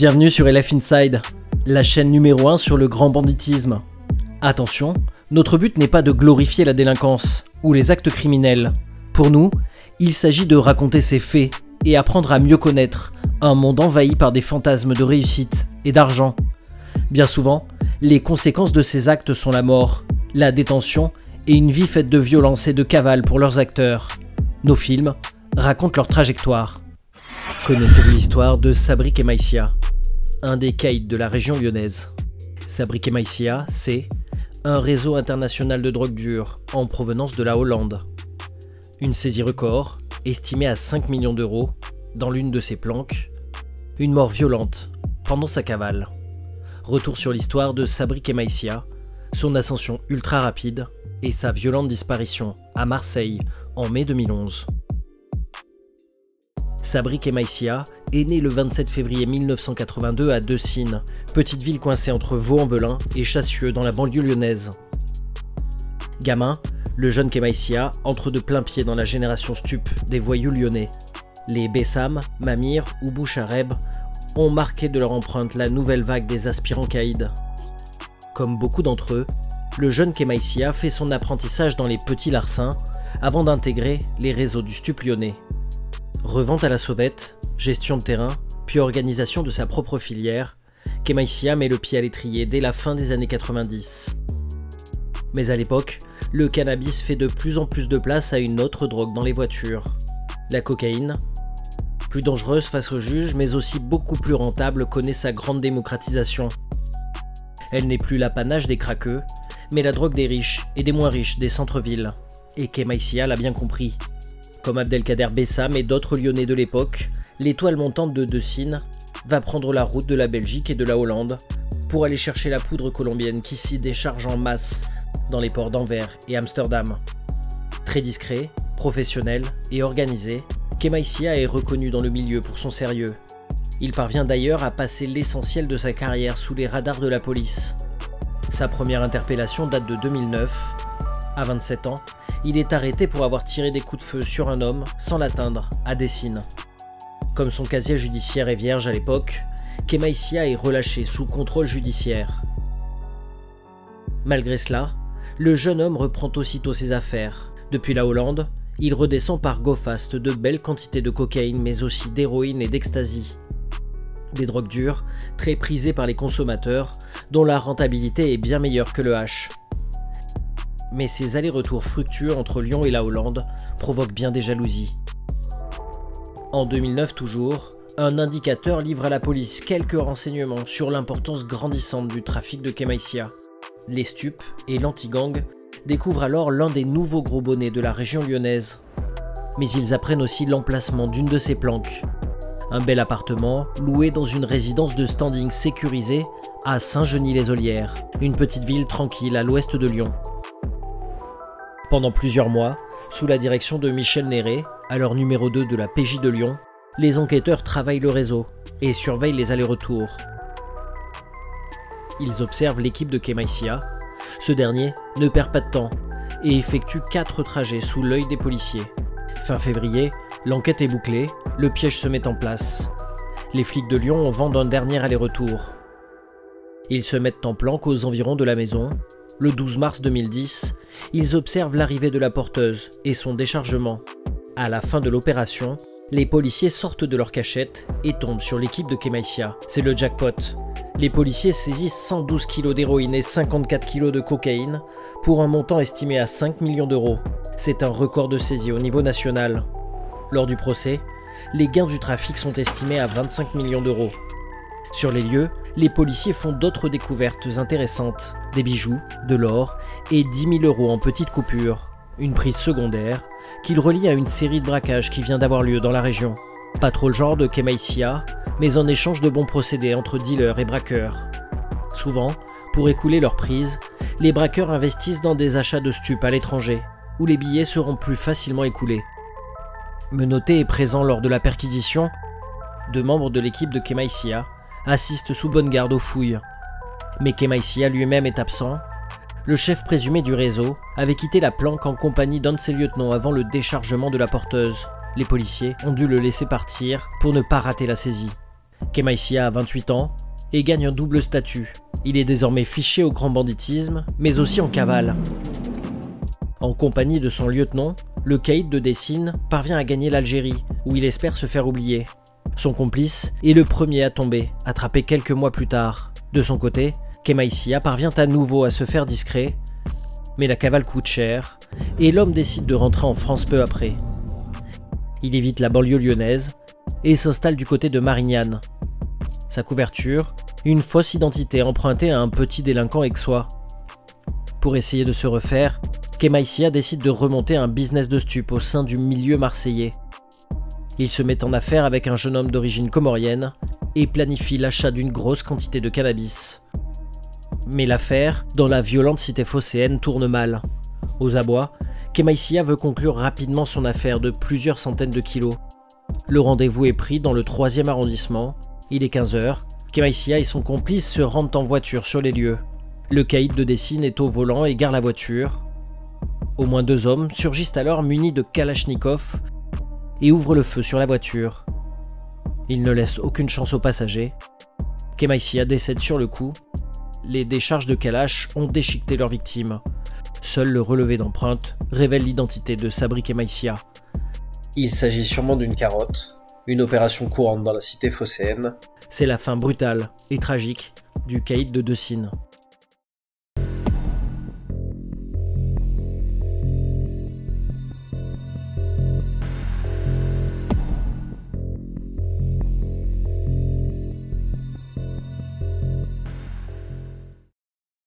Bienvenue sur LF la chaîne numéro 1 sur le grand banditisme. Attention, notre but n'est pas de glorifier la délinquance ou les actes criminels. Pour nous, il s'agit de raconter ces faits et apprendre à mieux connaître un monde envahi par des fantasmes de réussite et d'argent. Bien souvent, les conséquences de ces actes sont la mort, la détention et une vie faite de violence et de cavale pour leurs acteurs. Nos films racontent leur trajectoire. Connaissez-vous l'histoire de Sabri Kemaïsia, un des caïds de la région lyonnaise Sabri Kemaïsia, c'est un réseau international de drogue dure en provenance de la Hollande. Une saisie record, estimée à 5 millions d'euros, dans l'une de ses planques. Une mort violente pendant sa cavale. Retour sur l'histoire de Sabri Kemaïsia, son ascension ultra rapide et sa violente disparition à Marseille en mai 2011. Sabri Kemaïsia est né le 27 février 1982 à Decines, petite ville coincée entre Vaux-en-Velin et Chassieux dans la banlieue lyonnaise. Gamin, le jeune Kemaïsia entre de plein pied dans la génération stup des voyous lyonnais. Les Bessam, Mamir ou Bouchareb ont marqué de leur empreinte la nouvelle vague des aspirants caïds. Comme beaucoup d'entre eux, le jeune Kemaïsia fait son apprentissage dans les petits larcins avant d'intégrer les réseaux du stup lyonnais. Revente à la sauvette, gestion de terrain, puis organisation de sa propre filière, Kemaïsia met le pied à l'étrier dès la fin des années 90. Mais à l'époque, le cannabis fait de plus en plus de place à une autre drogue dans les voitures, la cocaïne. Plus dangereuse face aux juges, mais aussi beaucoup plus rentable, connaît sa grande démocratisation. Elle n'est plus l'apanage des craqueux, mais la drogue des riches et des moins riches des centres-villes. Et Kemaïsia l'a bien compris. Comme Abdelkader Bessam et d'autres lyonnais de l'époque, l'étoile montante de Decines va prendre la route de la Belgique et de la Hollande pour aller chercher la poudre colombienne qui s'y décharge en masse dans les ports d'Anvers et Amsterdam. Très discret, professionnel et organisé, Kemaïsia est reconnu dans le milieu pour son sérieux. Il parvient d'ailleurs à passer l'essentiel de sa carrière sous les radars de la police. Sa première interpellation date de 2009. À 27 ans, il est arrêté pour avoir tiré des coups de feu sur un homme sans l'atteindre, à Dessines. Comme son casier judiciaire est vierge à l'époque, Kemaïsia est relâché sous contrôle judiciaire. Malgré cela, le jeune homme reprend aussitôt ses affaires. Depuis la Hollande, il redescend par go fast de belles quantités de cocaïne mais aussi d'héroïne et d'ecstasy. Des drogues dures, très prisées par les consommateurs, dont la rentabilité est bien meilleure que le H mais ces allers-retours fructueux entre Lyon et la Hollande provoquent bien des jalousies. En 2009 toujours, un indicateur livre à la police quelques renseignements sur l'importance grandissante du trafic de Kemaïsia. Les stupes et l'anti-gang découvrent alors l'un des nouveaux gros bonnets de la région lyonnaise. Mais ils apprennent aussi l'emplacement d'une de ces planques. Un bel appartement loué dans une résidence de standing sécurisée à Saint-Genis-les-Olières, une petite ville tranquille à l'ouest de Lyon. Pendant plusieurs mois, sous la direction de Michel Néré, alors numéro 2 de la PJ de Lyon, les enquêteurs travaillent le réseau et surveillent les allers-retours. Ils observent l'équipe de Kemaïsia. Ce dernier ne perd pas de temps et effectue 4 trajets sous l'œil des policiers. Fin février, l'enquête est bouclée, le piège se met en place. Les flics de Lyon ont vent d'un dernier aller-retour. Ils se mettent en planque aux environs de la maison le 12 mars 2010, ils observent l'arrivée de la porteuse et son déchargement. À la fin de l'opération, les policiers sortent de leur cachette et tombent sur l'équipe de Kemaïsia. C'est le jackpot. Les policiers saisissent 112 kg d'héroïne et 54 kg de cocaïne pour un montant estimé à 5 millions d'euros. C'est un record de saisie au niveau national. Lors du procès, les gains du trafic sont estimés à 25 millions d'euros. Sur les lieux, les policiers font d'autres découvertes intéressantes. Des bijoux, de l'or et 10 000 euros en petites coupures. Une prise secondaire qu'ils relient à une série de braquages qui vient d'avoir lieu dans la région. Pas trop le genre de Kemaïsia, mais en échange de bons procédés entre dealers et braqueurs. Souvent, pour écouler leurs prises, les braqueurs investissent dans des achats de stupes à l'étranger, où les billets seront plus facilement écoulés. Menotté est présent lors de la perquisition, deux membres de l'équipe de Kemaïsia assiste sous bonne garde aux fouilles. Mais Kemaïsia lui-même est absent. Le chef présumé du réseau avait quitté la planque en compagnie d'un de ses lieutenants avant le déchargement de la porteuse. Les policiers ont dû le laisser partir pour ne pas rater la saisie. Kemaïsia a 28 ans et gagne un double statut. Il est désormais fiché au grand banditisme, mais aussi en cavale. En compagnie de son lieutenant, le caïd de Dessine parvient à gagner l'Algérie, où il espère se faire oublier. Son complice est le premier à tomber, attrapé quelques mois plus tard. De son côté, Kemaïsia parvient à nouveau à se faire discret, mais la cavale coûte cher, et l'homme décide de rentrer en France peu après. Il évite la banlieue lyonnaise et s'installe du côté de Marignane. Sa couverture, une fausse identité empruntée à un petit délinquant aixois. Pour essayer de se refaire, Kemaïsia décide de remonter un business de stup au sein du milieu marseillais. Il se met en affaire avec un jeune homme d'origine comorienne et planifie l'achat d'une grosse quantité de cannabis. Mais l'affaire, dans la violente cité phocéenne, tourne mal. Aux abois, Kemaïsia veut conclure rapidement son affaire de plusieurs centaines de kilos. Le rendez-vous est pris dans le 3 arrondissement. Il est 15h. Kemaïsia et son complice se rendent en voiture sur les lieux. Le caïd de Dessine est au volant et gare la voiture. Au moins deux hommes surgissent alors munis de Kalachnikov et ouvrent le feu sur la voiture. Ils ne laissent aucune chance aux passagers. Kemaïsia décède sur le coup. Les décharges de Kalash ont déchiqueté leurs victimes. Seul le relevé d'empreinte révèle l'identité de Sabri Kemaïsia. Il s'agit sûrement d'une carotte, une opération courante dans la cité phocéenne. C'est la fin brutale et tragique du caïd de Decine.